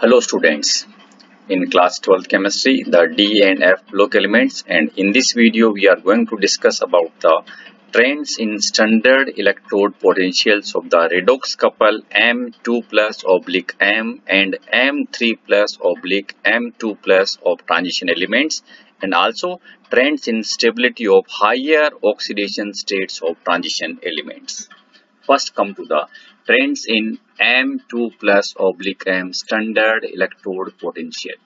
Hello students, in class 12 chemistry the D and F block elements and in this video we are going to discuss about the trends in standard electrode potentials of the redox couple M2 plus oblique M and M3 plus oblique M2 plus of transition elements and also trends in stability of higher oxidation states of transition elements. First come to the trends in M2 plus oblique M standard electrode potential.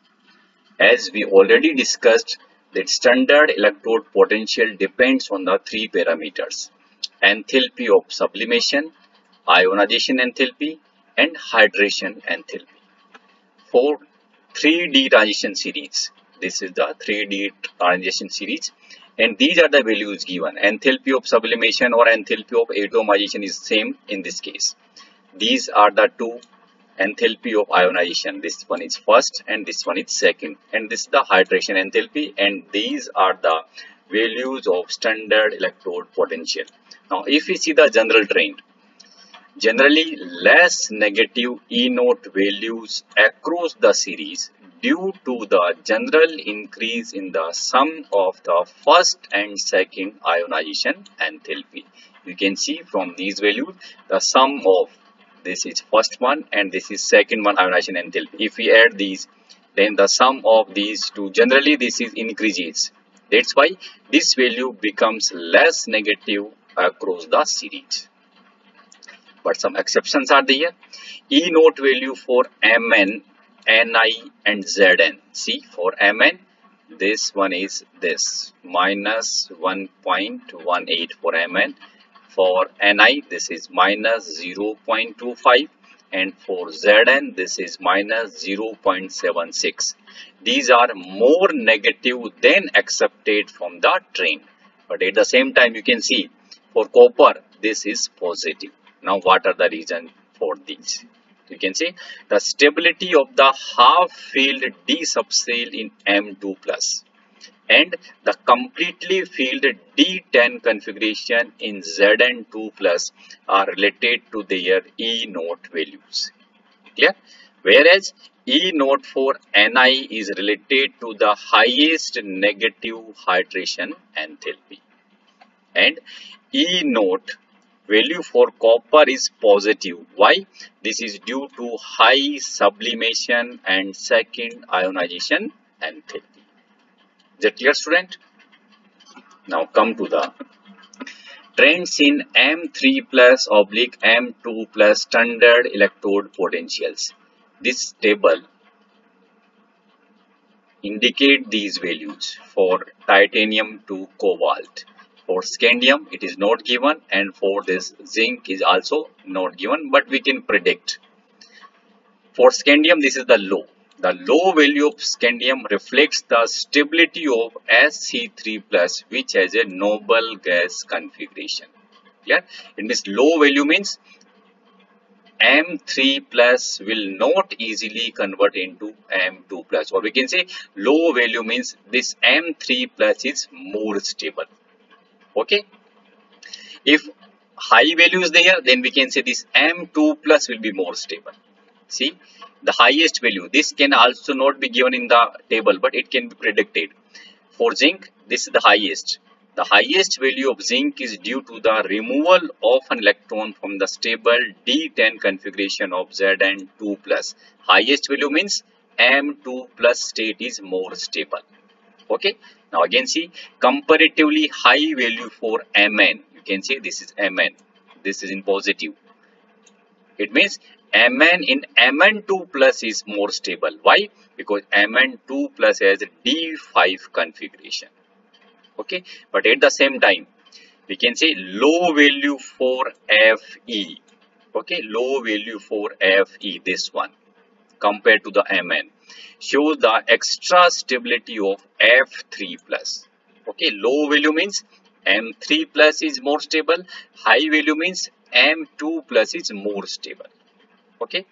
As we already discussed that standard electrode potential depends on the three parameters enthalpy of sublimation, ionization enthalpy and hydration enthalpy. For 3D transition series, this is the 3D transition series and these are the values given enthalpy of sublimation or enthalpy of atomization is same in this case these are the two enthalpy of ionization. This one is first and this one is second. And this is the hydration enthalpy and these are the values of standard electrode potential. Now if we see the general trend generally less negative E naught values across the series due to the general increase in the sum of the first and second ionization enthalpy. You can see from these values the sum of this is first one and this is second one ionization enthalpy if we add these then the sum of these two generally this is increases. That's why this value becomes less negative across the series. But some exceptions are there. E naught value for mn ni and zn. See for mn this one is this. Minus 1.18 for mn for Ni, this is minus 0.25 and for Zn, this is minus 0.76. These are more negative than accepted from the train. But at the same time, you can see for copper, this is positive. Now, what are the reasons for these? You can see the stability of the half filled D subshell in M2 plus and the completely filled D10 configuration in Zn2 plus are related to their E naught values. Clear? Whereas E naught for Ni is related to the highest negative hydration enthalpy. And E naught value for copper is positive. Why? This is due to high sublimation and second ionization enthalpy. Is that clear student? Now come to the trends in M3 plus oblique M2 plus standard electrode potentials. This table indicate these values for titanium to cobalt. For scandium it is not given and for this zinc is also not given but we can predict. For scandium this is the low the low value of scandium reflects the stability of Sc3 which has a noble gas configuration. Yeah, in this low value means M3 plus will not easily convert into M2 plus or we can say low value means this M3 plus is more stable. Okay. If high value is there then we can say this M2 plus will be more stable. See the highest value. This can also not be given in the table, but it can be predicted. For zinc, this is the highest. The highest value of zinc is due to the removal of an electron from the stable D10 configuration of Zn2 plus. Highest value means M2 plus state is more stable. Okay. Now again see comparatively high value for Mn. You can see this is Mn. This is in positive. It means Mn in Mn2 plus is more stable. Why? Because Mn2 plus has D5 configuration. Okay, but at the same time, we can say low value for Fe. Okay, low value for Fe, this one, compared to the Mn, shows the extra stability of F3 plus. Okay, low value means M3 plus is more stable, high value means M2 plus is more stable okay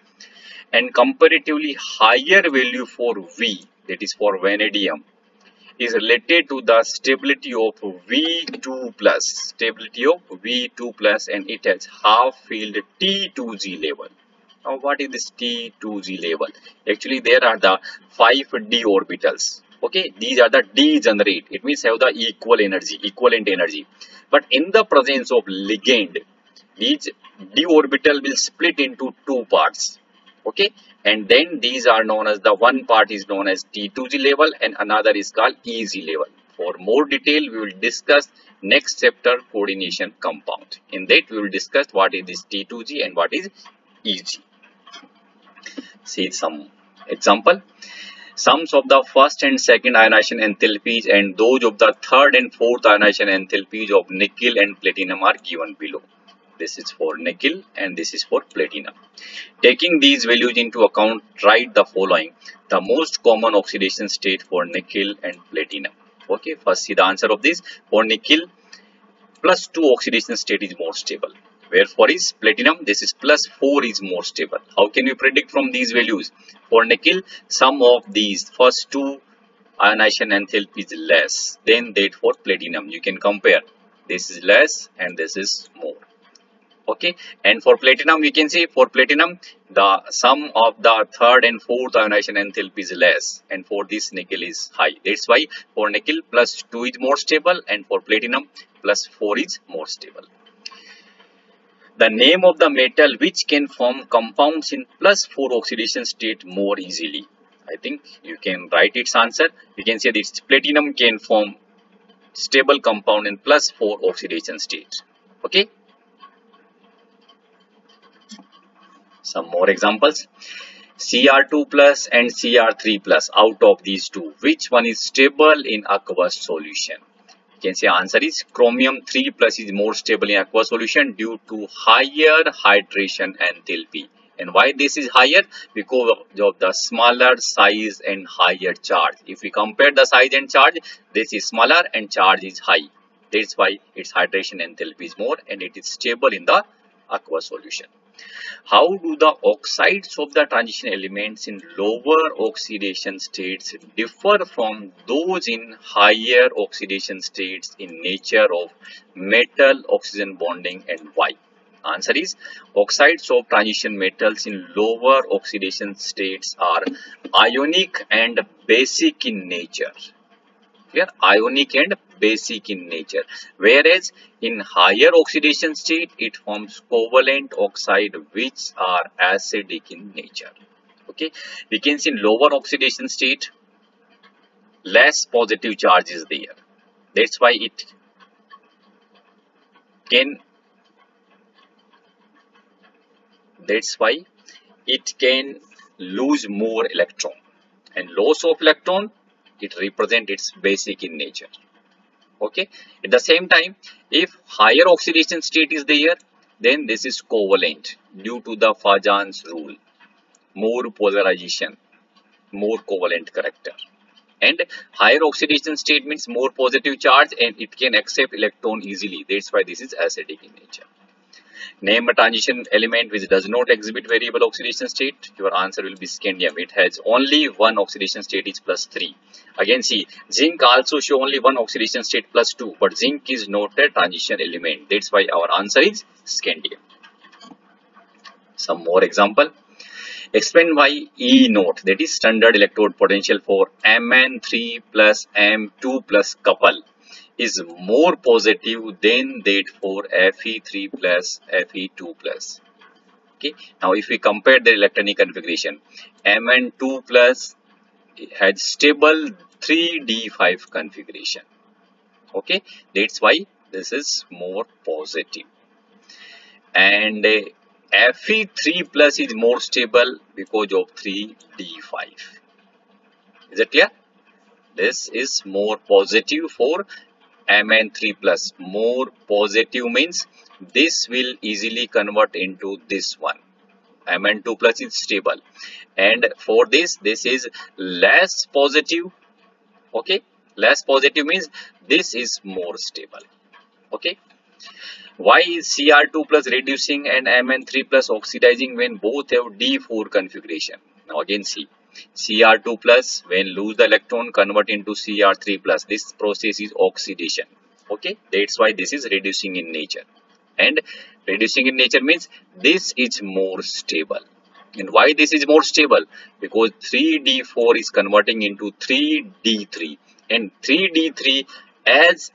and comparatively higher value for V that is for vanadium is related to the stability of V2 plus stability of V2 plus and it has half filled T2G level Now what is this T2G level? Actually there are the 5 d orbitals. Okay, these are the degenerate. It means have the equal energy, equivalent energy. But in the presence of ligand, these Mm-hmm. d orbital will split into two parts. Okay, and then these are known as the one part is known as T2G level and another is called EG level. For more detail, we will discuss next chapter coordination compound. In that, we will discuss what is this T2G and what is EG. See some example. Sums of the first and second ionization enthalpies and those of the third and fourth ionization enthalpies of nickel and platinum are given below. This is for nickel and this is for platinum. Taking these values into account, write the following. The most common oxidation state for nickel and platinum. Okay, first see the answer of this. For nickel, plus 2 oxidation state is more stable. Wherefore is platinum, this is plus 4 is more stable. How can we predict from these values? For nickel, sum of these first two ionization enthalpy is less than that for platinum. You can compare. This is less and this is more okay? And for platinum we can see for platinum the sum of the third and fourth ionization enthalpy is less. And for this nickel is high. That's why for nickel plus 2 is more stable and for platinum plus 4 is more stable. The name of the metal which can form compounds in plus 4 oxidation state more easily. I think you can write its answer. You can say this platinum can form stable compound in plus 4 oxidation state. Okay some more examples. Cr2 plus and cr3 plus out of these two which one is stable in aqueous solution? You can say answer is chromium 3 plus is more stable in aqueous solution due to higher hydration enthalpy and why this is higher? Because of the smaller size and higher charge. If we compare the size and charge this is smaller and charge is high. That's why its hydration enthalpy is more and it is stable in the aqueous solution how do the oxides of the transition elements in lower oxidation states differ from those in higher oxidation states in nature of metal oxygen bonding and why? Answer is oxides of transition metals in lower oxidation states are ionic and basic in nature clear ionic and basic in nature. Whereas in higher oxidation state it forms covalent oxide which are acidic in nature. Okay? We can see in lower oxidation state less positive charge is there. That's why it can that's why it can lose more electron. And loss of electron it represents its basic in nature. Okay? At the same time if higher oxidation state is there then this is covalent due to the Fajans rule. More polarization more covalent character. And higher oxidation state means more positive charge and it can accept electron easily. That's why this is acidic in nature Name a transition element which does not exhibit variable oxidation state. Your answer will be scandium. It has only one oxidation state is plus 3. Again see, zinc also show only one oxidation state plus 2. But zinc is not a transition element. That's why our answer is scandium. Some more example. Explain why E naught that is standard electrode potential for Mn3 plus M2 plus couple is more positive than that for Fe3 plus Fe2 plus. Okay. Now, if we compare the electronic configuration, Mn2 plus has stable 3d5 configuration. Okay. That's why this is more positive. And uh, Fe3 plus is more stable because of 3d5. Is it clear? This is more positive for Mn3 plus. More positive means this will easily convert into this one. Mn2 plus is stable. And for this this is less positive. Okay? Less positive means this is more stable. Okay? Why is Cr2 plus reducing and Mn3 plus oxidizing when both have D4 configuration? Now again see Cr2 plus when lose the electron convert into Cr3 plus. This process is oxidation. Okay, that's why this is reducing in nature. And reducing in nature means this is more stable. And why this is more stable? Because 3D4 is converting into 3D3 and 3D3 as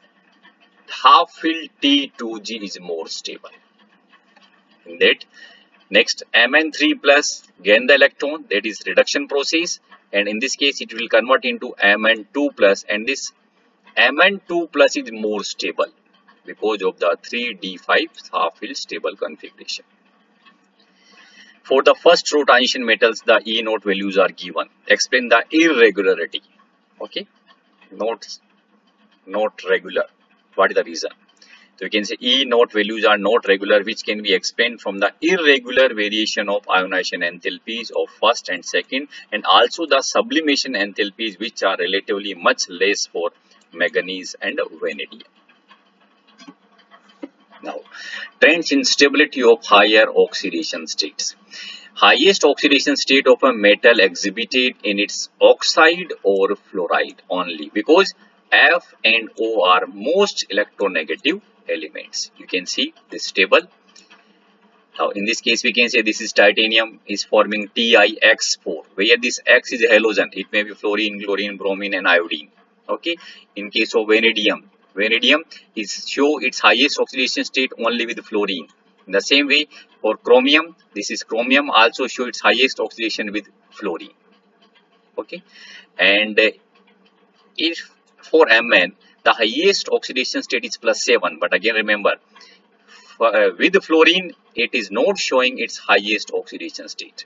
half filled T2G is more stable. That next Mn3 plus gain the electron that is reduction process and in this case it will convert into Mn2 plus and this Mn2 plus is more stable because of the 3D5 half filled stable configuration. For the first row transition metals, the E naught values are given. Explain the irregularity. Okay, not not regular. What is the reason? So you can say E naught values are not regular, which can be explained from the irregular variation of ionization enthalpies of first and second, and also the sublimation enthalpies, which are relatively much less for manganese and vanadium. Now, trends in stability of higher oxidation states. Highest oxidation state of a metal exhibited in its oxide or fluoride only because F and O are most electronegative elements. You can see this table. Now in this case we can say this is titanium is forming TiX4 where this X is halogen. It may be fluorine, chlorine, bromine and iodine. Okay. In case of vanadium vanadium is show its highest oxidation state only with fluorine. In the same way, for chromium, this is chromium also show its highest oxidation with fluorine. Okay, and uh, if for Mn, the highest oxidation state is plus 7, but again remember, uh, with fluorine, it is not showing its highest oxidation state.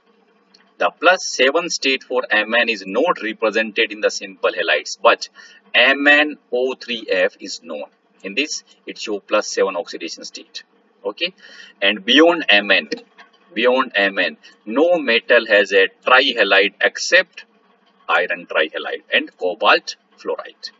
The plus 7 state for Mn is not represented in the simple halides, but MnO3F is known. In this, it shows plus 7 oxidation state. Okay. And beyond Mn, beyond Mn, no metal has a trihalide except iron trihalide and cobalt fluoride.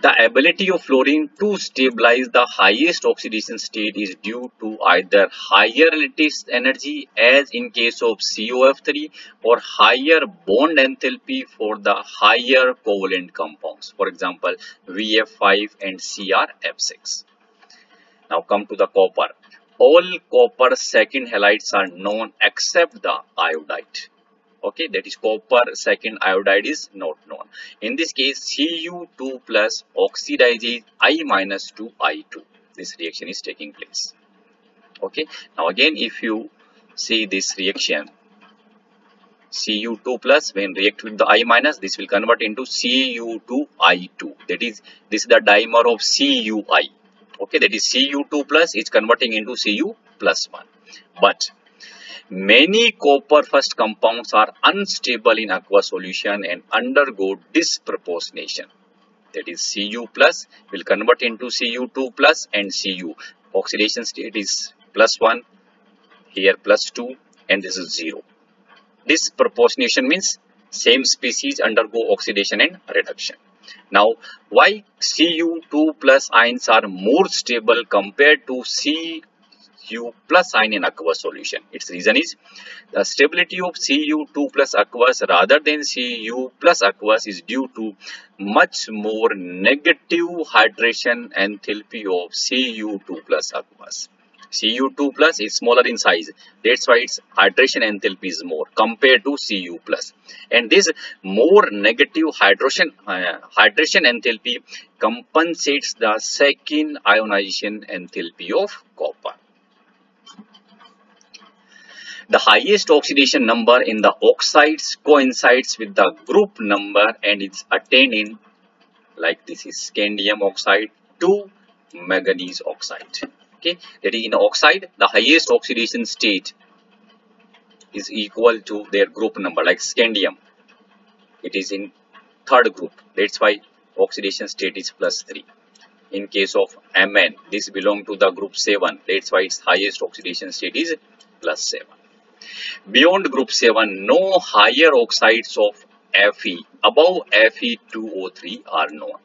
The ability of fluorine to stabilize the highest oxidation state is due to either higher lattice energy as in case of COF3 or higher bond enthalpy for the higher covalent compounds. For example, VF5 and CrF6. Now come to the copper. All copper second halides are known except the iodide okay that is copper second iodide is not known. In this case cu2 plus oxidizes i minus to i2 this reaction is taking place. Okay now again if you see this reaction Cu2 plus when react with the I minus this will convert into Cu2I2 that is this is the dimer of Cui okay that is Cu2 plus is converting into Cu plus 1 but Many copper first compounds are unstable in aqueous solution and undergo disproportionation. That is Cu plus will convert into Cu2 plus and Cu. Oxidation state is plus 1, here plus 2 and this is 0. Disproportionation means same species undergo oxidation and reduction. Now, why Cu2 plus ions are more stable compared to C Cu plus ion in aqueous solution. Its reason is the stability of Cu2 plus aqueous rather than Cu plus aqueous is due to much more negative hydration enthalpy of Cu2 plus aqueous. Cu2 plus is smaller in size. That's why its hydration enthalpy is more compared to Cu plus. And this more negative hydration, uh, hydration enthalpy compensates the second ionization enthalpy of copper. The highest oxidation number in the oxides coincides with the group number and it's attained in like this is scandium oxide to manganese oxide. Okay, that is in oxide the highest oxidation state is equal to their group number like scandium. It is in third group. That's why oxidation state is plus 3. In case of Mn, this belong to the group 7. That's why its highest oxidation state is plus 7. Beyond group 7, no higher oxides of Fe above Fe2O3 are known.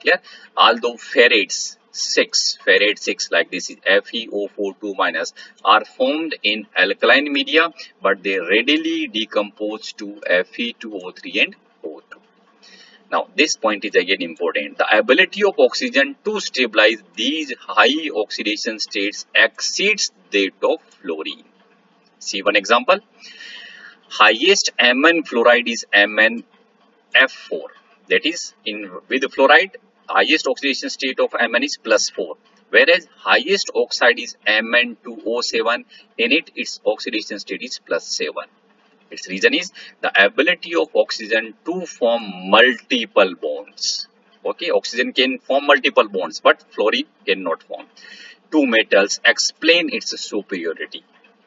Clear? Although ferrates 6, ferrate 6 like this is FeO42 minus are formed in alkaline media but they readily decompose to Fe2O3 and O2. Now this point is again important. The ability of oxygen to stabilize these high oxidation states exceeds that of fluorine. See one example. Highest Mn fluoride is MnF4. That is, in with fluoride, highest oxidation state of Mn is plus 4. Whereas highest oxide is Mn2O7. In it, its oxidation state is plus 7. Its reason is the ability of oxygen to form multiple bonds. Okay, oxygen can form multiple bonds, but fluorine cannot form. Two metals explain its superiority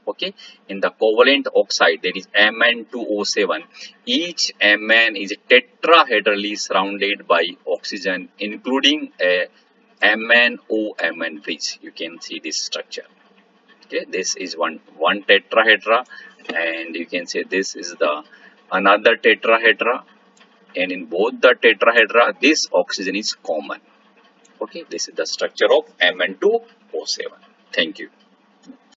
okay? In the covalent oxide that is Mn2O7 each Mn is tetrahedrally surrounded by oxygen including a MnOMn bridge you can see this structure. Okay? This is one one tetrahedra and you can say this is the another tetrahedra. And in both the tetrahedra this oxygen is common. Okay? This is the structure of Mn2O7 thank you